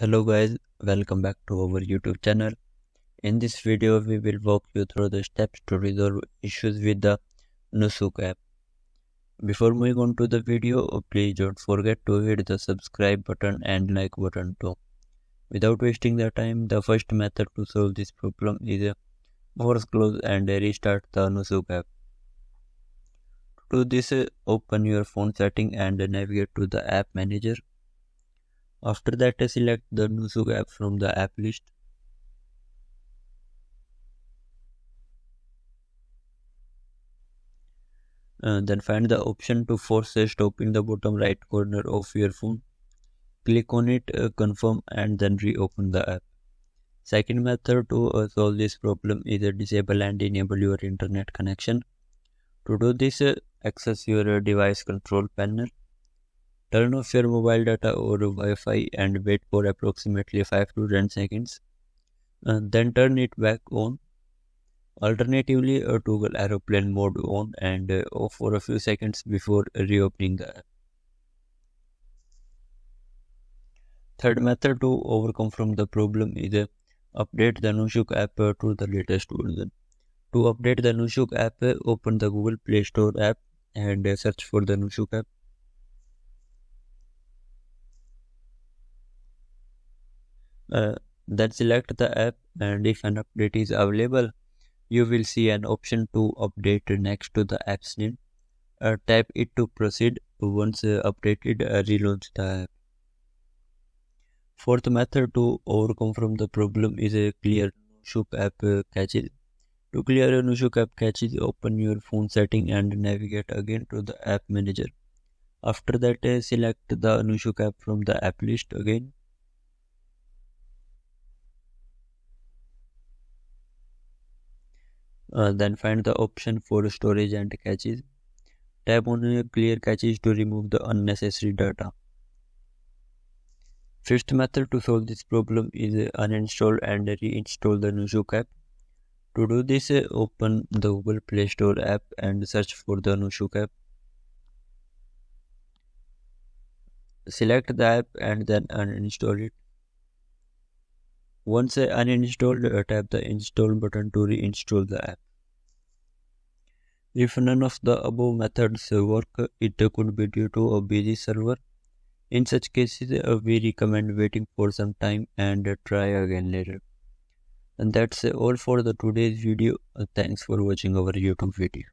Hello guys, welcome back to our YouTube channel. In this video, we will walk you through the steps to resolve issues with the Nusuk app. Before moving on to the video, please don't forget to hit the subscribe button and like button too. Without wasting the time, the first method to solve this problem is a force close and restart the Nusuk app. To do this, open your phone setting and navigate to the app manager after that, select the Nusuk app from the app list. Uh, then find the option to force a stop in the bottom right corner of your phone. Click on it, uh, confirm and then reopen the app. Second method to uh, solve this problem is disable and enable your internet connection. To do this, uh, access your uh, device control panel Turn off your mobile data or Wi-Fi and wait for approximately 5 to 10 seconds. Uh, then turn it back on. Alternatively, uh, toggle aeroplane mode on and uh, off for a few seconds before reopening the app. Third method to overcome from the problem is uh, update the Nusuk app uh, to the latest version. To update the Nusuk app, uh, open the Google Play Store app and search for the Nusuk app. Uh, then select the app and if an update is available you will see an option to update next to the app's name. Uh, tap it to proceed. Once uh, updated uh, relaunch the app. Fourth method to overcome from the problem is a clear Nusuk app uh, caches to clear a Nusuk app caches open your phone setting and navigate again to the app manager. After that uh, select the Nusuk app from the app list again Uh, then find the option for storage and caches. Tap on clear caches to remove the unnecessary data. Fifth method to solve this problem is uninstall and reinstall the Nusuk app. To do this, uh, open the Google Play Store app and search for the Nusuk app. Select the app and then uninstall it. Once uh, uninstalled, uh, tap the install button to reinstall the app. If none of the above methods work, it could be due to a busy server. In such cases, uh, we recommend waiting for some time and try again later. And that's all for the today's video. Uh, thanks for watching our YouTube video.